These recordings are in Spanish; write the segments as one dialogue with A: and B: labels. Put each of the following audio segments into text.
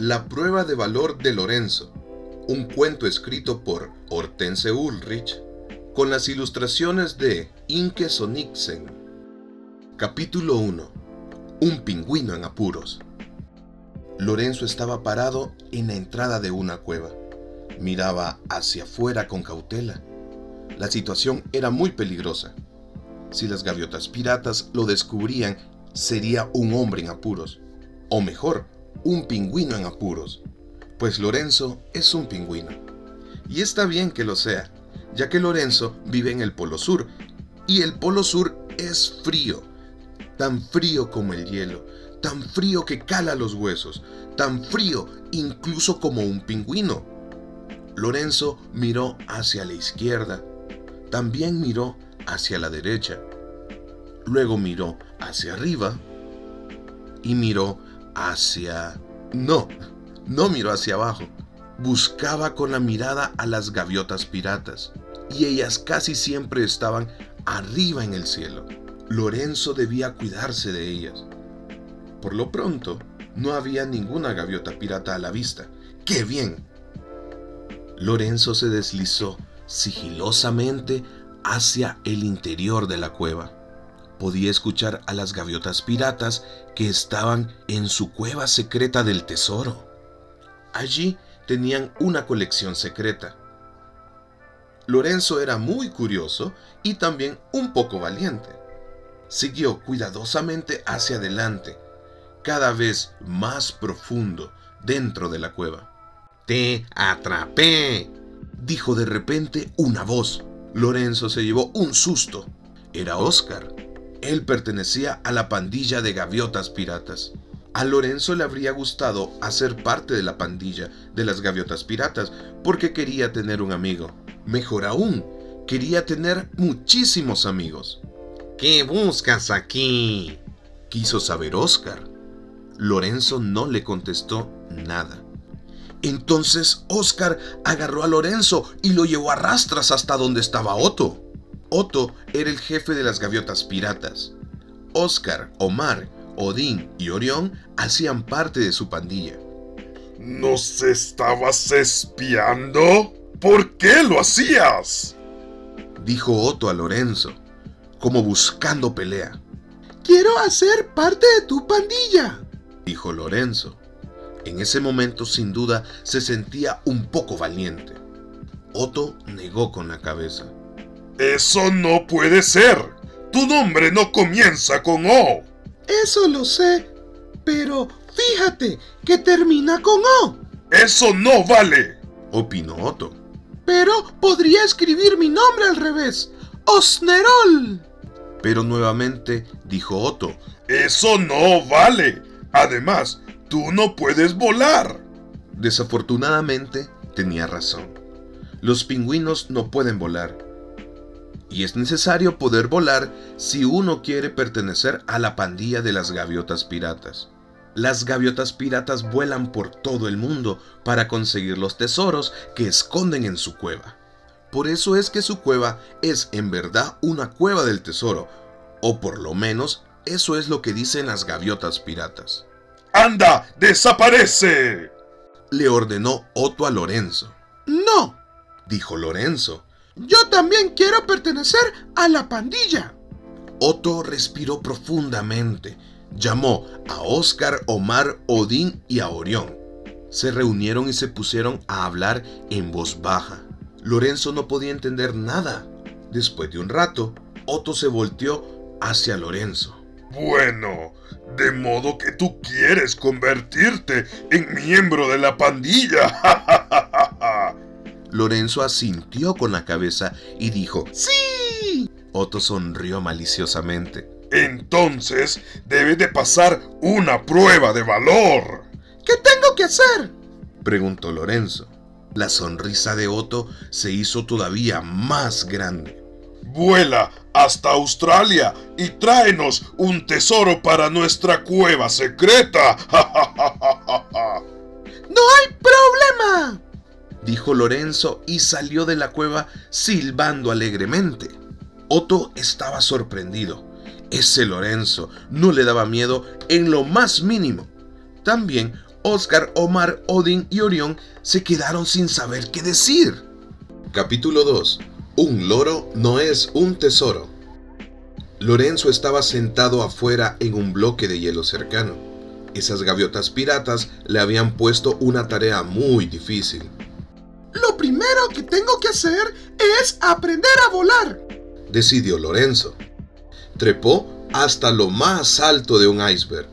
A: La prueba de valor de Lorenzo, un cuento escrito por Hortense Ulrich, con las ilustraciones de Inke Soniksen. Capítulo 1. Un pingüino en apuros. Lorenzo estaba parado en la entrada de una cueva. Miraba hacia afuera con cautela. La situación era muy peligrosa. Si las gaviotas piratas lo descubrían, sería un hombre en apuros. O mejor, un pingüino en apuros, pues Lorenzo es un pingüino. Y está bien que lo sea, ya que Lorenzo vive en el Polo Sur, y el Polo Sur es frío, tan frío como el hielo, tan frío que cala los huesos, tan frío incluso como un pingüino. Lorenzo miró hacia la izquierda, también miró hacia la derecha, luego miró hacia arriba y miró hacia... No, no miró hacia abajo. Buscaba con la mirada a las gaviotas piratas, y ellas casi siempre estaban arriba en el cielo. Lorenzo debía cuidarse de ellas. Por lo pronto, no había ninguna gaviota pirata a la vista. ¡Qué bien! Lorenzo se deslizó sigilosamente hacia el interior de la cueva podía escuchar a las gaviotas piratas que estaban en su cueva secreta del tesoro. Allí tenían una colección secreta. Lorenzo era muy curioso y también un poco valiente. Siguió cuidadosamente hacia adelante, cada vez más profundo dentro de la cueva. Te atrapé, dijo de repente una voz. Lorenzo se llevó un susto. Era Oscar. Él pertenecía a la pandilla de gaviotas piratas. A Lorenzo le habría gustado hacer parte de la pandilla de las gaviotas piratas porque quería tener un amigo. Mejor aún, quería tener muchísimos amigos. ¿Qué buscas aquí? quiso saber Oscar. Lorenzo no le contestó nada. Entonces Oscar agarró a Lorenzo y lo llevó a rastras hasta donde estaba Otto. Otto era el jefe de las gaviotas piratas. Oscar, Omar, Odín y Orión hacían parte de su pandilla.
B: ¿Nos estabas espiando? ¿Por qué lo hacías?
A: Dijo Otto a Lorenzo, como buscando pelea.
C: Quiero hacer parte de tu pandilla,
A: dijo Lorenzo. En ese momento, sin duda, se sentía un poco valiente. Otto negó con la cabeza.
B: Eso no puede ser. Tu nombre no comienza con O.
C: Eso lo sé, pero fíjate que termina con O.
B: Eso no vale,
A: opinó Otto.
C: Pero podría escribir mi nombre al revés. Osnerol.
A: Pero nuevamente dijo Otto.
B: Eso no vale. Además, tú no puedes volar.
A: Desafortunadamente, tenía razón. Los pingüinos no pueden volar y es necesario poder volar si uno quiere pertenecer a la pandilla de las gaviotas piratas. Las gaviotas piratas vuelan por todo el mundo para conseguir los tesoros que esconden en su cueva. Por eso es que su cueva es en verdad una cueva del tesoro, o por lo menos eso es lo que dicen las gaviotas piratas.
B: ¡Anda! ¡Desaparece!
A: Le ordenó Otto a Lorenzo.
C: No,
A: dijo Lorenzo,
C: yo también quiero pertenecer a la pandilla.
A: Otto respiró profundamente. Llamó a Oscar, Omar, Odín y a Orión. Se reunieron y se pusieron a hablar en voz baja. Lorenzo no podía entender nada. Después de un rato, Otto se volteó hacia Lorenzo.
B: Bueno, de modo que tú quieres convertirte en miembro de la pandilla.
A: Lorenzo asintió con la cabeza y dijo,
C: ¡Sí!
A: Otto sonrió maliciosamente.
B: Entonces debe de pasar una prueba de valor.
C: ¿Qué tengo que hacer?
A: preguntó Lorenzo. La sonrisa de Otto se hizo todavía más grande.
B: Vuela hasta Australia y tráenos un tesoro para nuestra cueva secreta.
C: ¡No hay problema!
A: Dijo Lorenzo y salió de la cueva silbando alegremente. Otto estaba sorprendido. Ese Lorenzo no le daba miedo en lo más mínimo. También Oscar, Omar, Odin y Orión se quedaron sin saber qué decir. Capítulo 2. Un loro no es un tesoro. Lorenzo estaba sentado afuera en un bloque de hielo cercano. Esas gaviotas piratas le habían puesto una tarea muy difícil.
C: Lo primero que tengo que hacer es aprender a volar,
A: decidió Lorenzo. Trepó hasta lo más alto de un iceberg,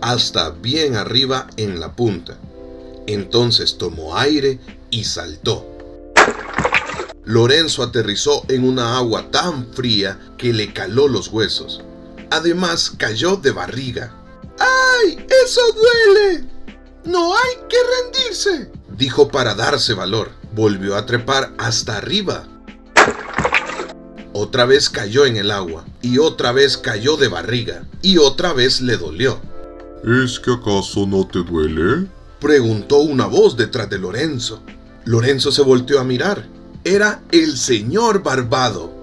A: hasta bien arriba en la punta. Entonces tomó aire y saltó. Lorenzo aterrizó en una agua tan fría que le caló los huesos. Además cayó de barriga.
C: ¡Ay! ¡Eso duele! No hay que rendirse,
A: dijo para darse valor. Volvió a trepar hasta arriba. Otra vez cayó en el agua, y otra vez cayó de barriga, y otra vez le dolió.
B: ¿Es que acaso no te duele?
A: Preguntó una voz detrás de Lorenzo. Lorenzo se volteó a mirar era el señor Barbado.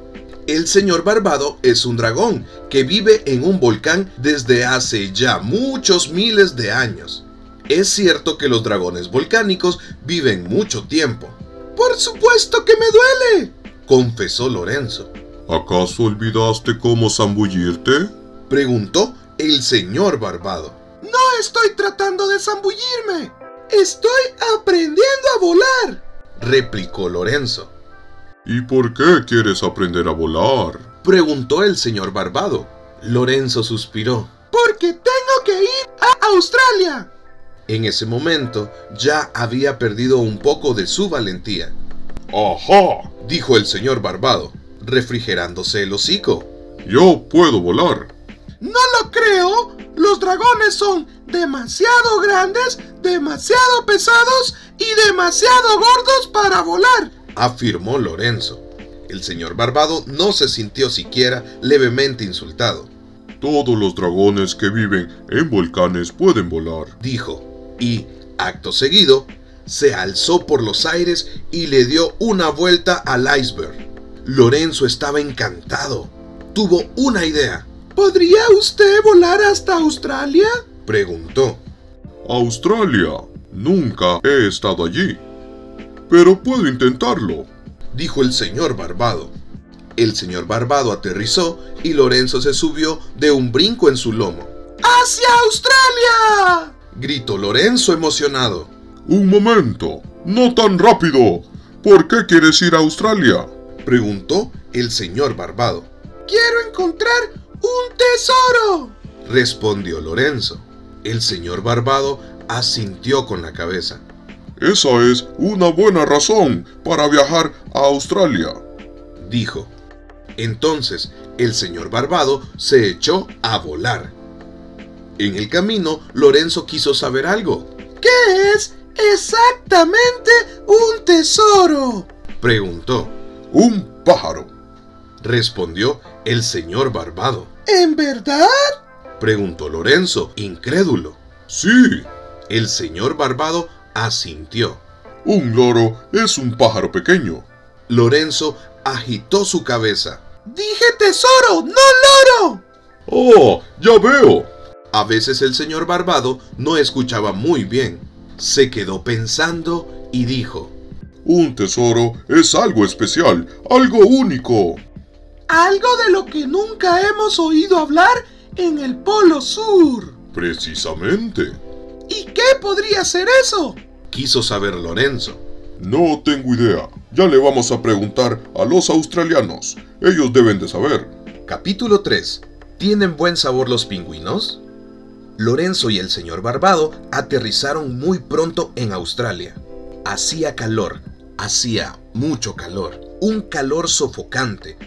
A: El señor Barbado es un dragón que vive en un volcán desde hace ya muchos miles de años. Es cierto que los dragones volcánicos viven mucho tiempo.
C: Por supuesto que me duele,
A: confesó Lorenzo.
B: ¿Acaso olvidaste cómo zambullirte?
A: preguntó el señor Barbado.
C: No estoy tratando de zambullirme. Estoy aprendiendo a volar
A: replicó Lorenzo.
B: ¿Y por qué quieres aprender a volar?
A: preguntó el señor Barbado. Lorenzo suspiró.
C: Porque tengo que ir a Australia.
A: En ese momento ya había perdido un poco de su valentía.
B: ¡Ajá!
A: dijo el señor Barbado, refrigerándose el hocico.
B: Yo puedo volar.
C: No lo creo. Los dragones son demasiado grandes, demasiado pesados y demasiado gordos para volar,
A: afirmó Lorenzo. El señor Barbado no se sintió siquiera levemente insultado.
B: Todos los dragones que viven en volcanes pueden volar,
A: dijo, y, acto seguido, se alzó por los aires y le dio una vuelta al iceberg. Lorenzo estaba encantado. Tuvo una idea.
C: ¿Podría usted volar hasta Australia?
A: preguntó.
B: Australia. Nunca he estado allí. Pero puedo intentarlo,
A: dijo el señor Barbado. El señor Barbado aterrizó y Lorenzo se subió de un brinco en su lomo.
C: ¡Hacia Australia!
A: Gritó Lorenzo emocionado.
B: Un momento, no tan rápido. ¿Por qué quieres ir a Australia?
A: preguntó el señor Barbado.
C: Quiero encontrar un tesoro,
A: respondió Lorenzo. El señor Barbado asintió con la cabeza.
B: Esa es una buena razón para viajar a Australia,
A: dijo. Entonces el señor Barbado se echó a volar. En el camino, Lorenzo quiso saber algo.
C: ¿Qué es exactamente un tesoro?
A: preguntó.
B: Un pájaro,
A: respondió el señor Barbado.
C: ¿En verdad?
A: preguntó Lorenzo, incrédulo.
B: Sí.
A: El señor Barbado asintió.
B: Un loro es un pájaro pequeño.
A: Lorenzo agitó su cabeza.
C: Dije tesoro, no loro.
B: Oh, ya veo.
A: A veces el señor Barbado no escuchaba muy bien. Se quedó pensando y dijo.
B: Un tesoro es algo especial, algo único.
C: Algo de lo que nunca hemos oído hablar en el Polo Sur.
B: Precisamente.
C: ¿Y qué podría ser eso?
A: Quiso saber Lorenzo.
B: No tengo idea. Ya le vamos a preguntar a los australianos. Ellos deben de saber.
A: Capítulo 3. ¿Tienen buen sabor los pingüinos? Lorenzo y el señor Barbado aterrizaron muy pronto en Australia. Hacía calor, hacía mucho calor, un calor sofocante,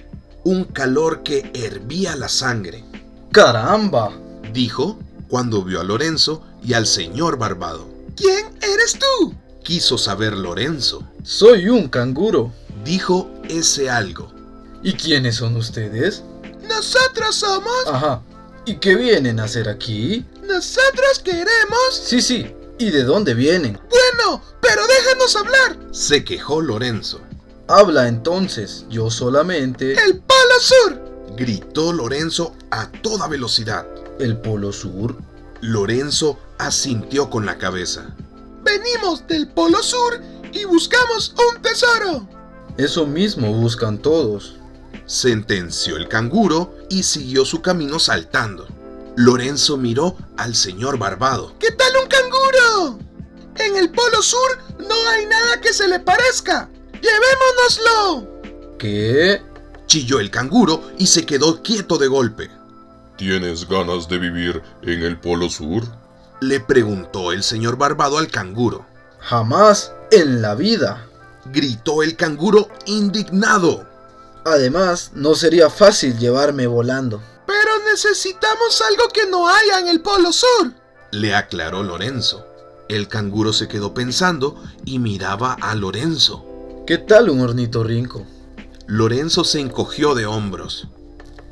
A: un calor que hervía la sangre.
D: ¡Caramba!
A: dijo cuando vio a Lorenzo y al señor Barbado.
C: ¿Quién eres tú?
A: Quiso saber Lorenzo.
D: Soy un canguro,
A: dijo ese algo.
D: ¿Y quiénes son ustedes?
C: Nosotros somos...
D: Ajá. ¿Y qué vienen a hacer aquí?
C: Nosotros queremos...
D: Sí, sí. ¿Y de dónde vienen?
C: Bueno, pero déjanos hablar.
A: Se quejó Lorenzo.
D: Habla entonces, yo solamente...
C: El Polo Sur.
A: Gritó Lorenzo a toda velocidad.
D: ¿El Polo Sur?
A: Lorenzo asintió con la cabeza.
C: Venimos del Polo Sur y buscamos un tesoro.
D: Eso mismo buscan todos.
A: Sentenció el canguro y siguió su camino saltando. Lorenzo miró al señor Barbado.
C: ¿Qué tal un canguro? En el Polo Sur no hay nada que se le parezca. ¡Llevémonoslo!
D: ¿Qué?
A: Chilló el canguro y se quedó quieto de golpe.
B: ¿Tienes ganas de vivir en el Polo Sur?
A: Le preguntó el señor Barbado al canguro.
D: Jamás en la vida.
A: Gritó el canguro indignado.
D: Además, no sería fácil llevarme volando.
C: Necesitamos algo que no haya en el Polo Sur.
A: Le aclaró Lorenzo. El canguro se quedó pensando y miraba a Lorenzo.
D: ¿Qué tal un ornitorrinco?
A: Lorenzo se encogió de hombros.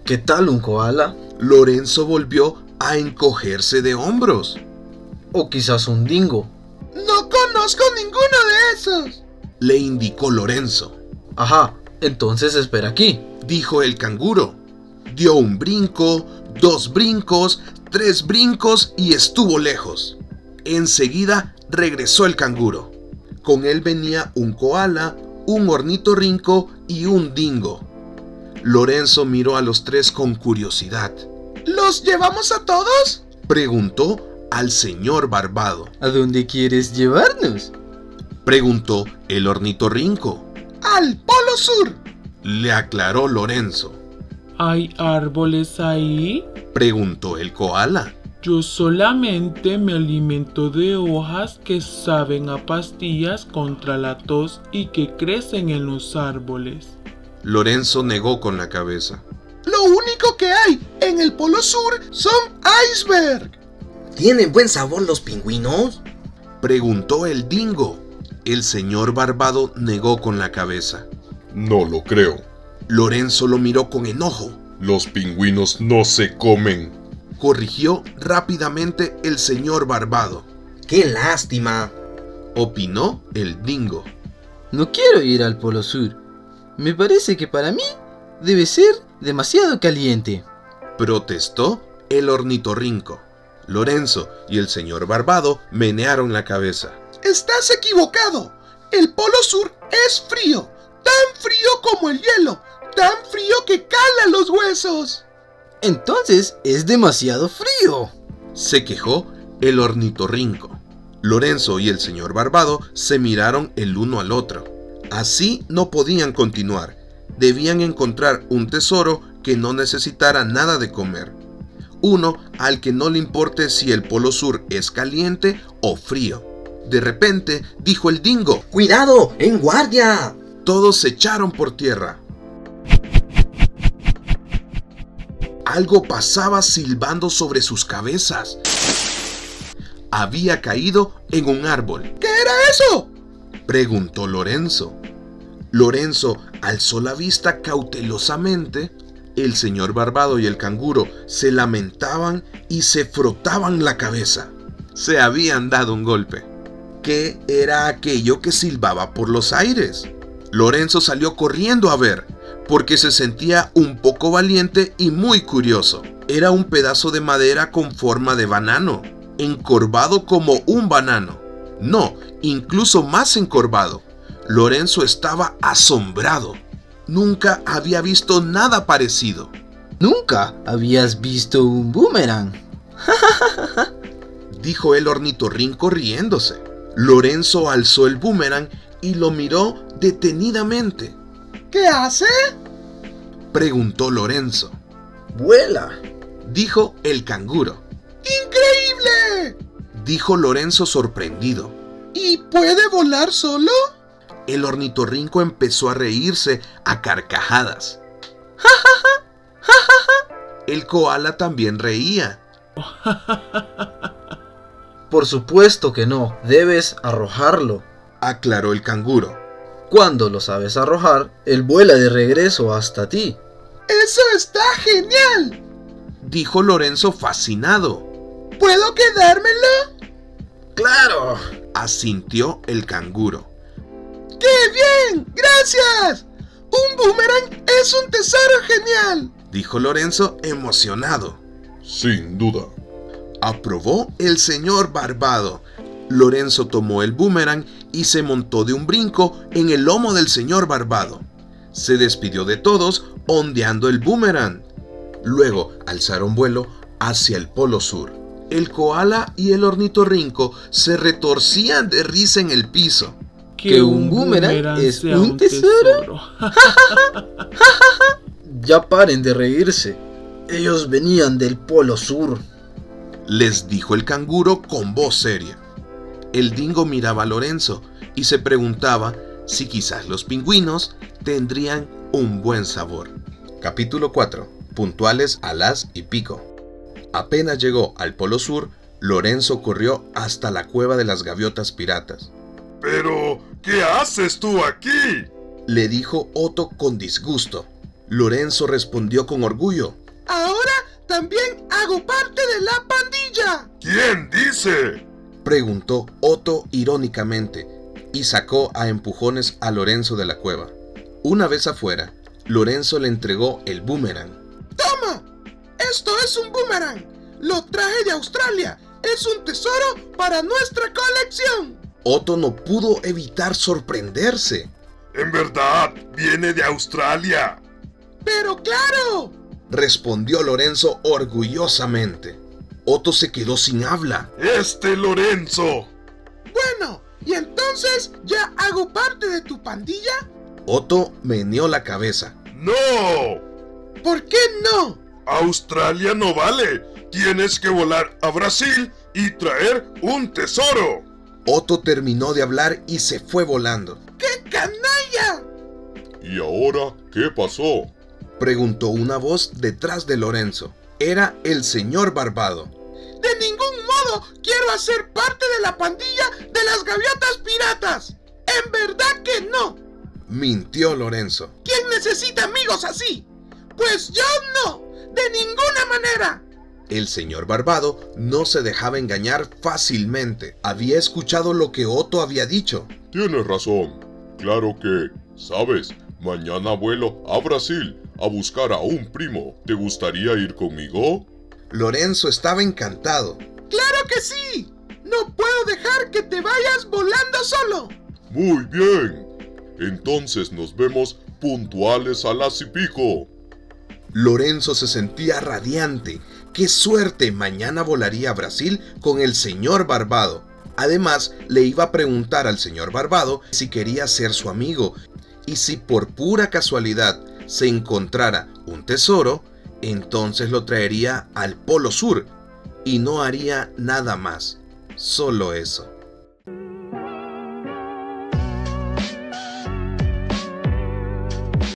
D: ¿Qué tal un koala?
A: Lorenzo volvió a encogerse de hombros.
D: ¿O quizás un dingo?
C: No conozco ninguno de esos.
A: Le indicó Lorenzo.
D: Ajá, entonces espera aquí.
A: Dijo el canguro. Dio un brinco, dos brincos, tres brincos y estuvo lejos. Enseguida regresó el canguro. Con él venía un koala, un ornitorrinco y un dingo. Lorenzo miró a los tres con curiosidad.
C: ¿Los llevamos a todos?
A: Preguntó al señor Barbado.
D: ¿A dónde quieres llevarnos?
A: Preguntó el ornitorrinco.
C: Al Polo Sur.
A: Le aclaró Lorenzo.
E: ¿Hay árboles ahí?
A: Preguntó el koala.
E: Yo solamente me alimento de hojas que saben a pastillas contra la tos y que crecen en los árboles.
A: Lorenzo negó con la cabeza.
C: Lo único que hay en el Polo Sur son iceberg.
F: ¿Tienen buen sabor los pingüinos?
A: Preguntó el dingo. El señor Barbado negó con la cabeza.
B: No lo creo.
A: Lorenzo lo miró con enojo.
B: Los pingüinos no se comen.
A: Corrigió rápidamente el señor Barbado.
F: ¡Qué lástima!
A: Opinó el dingo.
G: No quiero ir al Polo Sur. Me parece que para mí debe ser demasiado caliente.
A: Protestó el ornitorrinco. Lorenzo y el señor Barbado menearon la cabeza.
C: Estás equivocado. El Polo Sur es frío. Tan frío como el hielo. Tan frío que cala los huesos.
G: Entonces es demasiado frío.
A: Se quejó el ornitorrinco. Lorenzo y el señor Barbado se miraron el uno al otro. Así no podían continuar. Debían encontrar un tesoro que no necesitara nada de comer. Uno al que no le importe si el polo sur es caliente o frío. De repente dijo el dingo.
F: ¡Cuidado! ¡En guardia!
A: Todos se echaron por tierra. Algo pasaba silbando sobre sus cabezas. Había caído en un árbol.
C: ¿Qué era eso?
A: Preguntó Lorenzo. Lorenzo alzó la vista cautelosamente. El señor Barbado y el canguro se lamentaban y se frotaban la cabeza. Se habían dado un golpe. ¿Qué era aquello que silbaba por los aires? Lorenzo salió corriendo a ver, porque se sentía un poco valiente y muy curioso. Era un pedazo de madera con forma de banano, encorvado como un banano. No, incluso más encorvado. Lorenzo estaba asombrado. Nunca había visto nada parecido.
G: Nunca habías visto un boomerang.
A: Dijo el ornitorrinco riéndose. Lorenzo alzó el boomerang y lo miró detenidamente.
C: ¿Qué hace?
A: Preguntó Lorenzo.
D: ¡Vuela!
A: Dijo el canguro.
C: ¡Increíble!
A: Dijo Lorenzo sorprendido.
C: ¿Y puede volar solo?
A: El ornitorrinco empezó a reírse a carcajadas. El koala también reía.
D: Por supuesto que no, debes arrojarlo.
A: Aclaró el canguro.
D: Cuando lo sabes arrojar, él vuela de regreso hasta ti.
C: ¡Eso está genial!
A: Dijo Lorenzo fascinado.
C: ¿Puedo quedármelo?
D: ¡Claro!
A: Asintió el canguro.
C: ¡Qué bien! ¡Gracias! ¡Un boomerang es un tesoro genial!
A: Dijo Lorenzo emocionado.
B: Sin duda.
A: Aprobó el señor Barbado. Lorenzo tomó el boomerang y se montó de un brinco en el lomo del señor Barbado. Se despidió de todos ondeando el boomerang. Luego alzaron vuelo hacia el polo sur. El koala y el ornitorrinco se retorcían de risa en el piso.
G: ¿Que un boomerang es un tesoro?
D: Ya paren de reírse. Ellos venían del Polo Sur.
A: Les dijo el canguro con voz seria. El dingo miraba a Lorenzo y se preguntaba si quizás los pingüinos tendrían un buen sabor. Capítulo 4. Puntuales a las y pico. Apenas llegó al Polo Sur, Lorenzo corrió hasta la cueva de las gaviotas piratas.
B: Pero, ¿qué haces tú aquí?
A: Le dijo Otto con disgusto. Lorenzo respondió con orgullo.
C: Ahora también hago parte de la pandilla.
B: ¿Quién dice?
A: Preguntó Otto irónicamente y sacó a empujones a Lorenzo de la cueva. Una vez afuera, Lorenzo le entregó el boomerang.
C: ¡Toma! Esto es un boomerang. Lo traje de Australia. Es un tesoro para nuestra colección.
A: Otto no pudo evitar sorprenderse.
B: En verdad, viene de Australia.
C: Pero claro.
A: Respondió Lorenzo orgullosamente. Otto se quedó sin habla.
B: Este Lorenzo.
C: Bueno, ¿y entonces ya hago parte de tu pandilla?
A: Otto meneó la cabeza.
B: No.
C: ¿Por qué no?
B: Australia no vale. Tienes que volar a Brasil y traer un tesoro.
A: Otto terminó de hablar y se fue volando.
C: ¡Qué canalla!
B: ¿Y ahora qué pasó?
A: Preguntó una voz detrás de Lorenzo. Era el señor Barbado.
C: De ningún modo quiero hacer parte de la pandilla de las gaviotas piratas. En verdad que no.
A: Mintió Lorenzo.
C: ¿Quién necesita amigos así? Pues yo no. De ninguna manera.
A: El señor Barbado no se dejaba engañar fácilmente. Había escuchado lo que Otto había dicho.
B: Tienes razón. Claro que, sabes, mañana vuelo a Brasil a buscar a un primo. ¿Te gustaría ir conmigo?
A: Lorenzo estaba encantado.
C: ¡Claro que sí! No puedo dejar que te vayas volando solo.
B: Muy bien. Entonces nos vemos puntuales a las y pico.
A: Lorenzo se sentía radiante. ¡Qué suerte! Mañana volaría a Brasil con el señor Barbado. Además, le iba a preguntar al señor Barbado si quería ser su amigo y si por pura casualidad se encontrara un tesoro, entonces lo traería al Polo Sur y no haría nada más. Solo eso.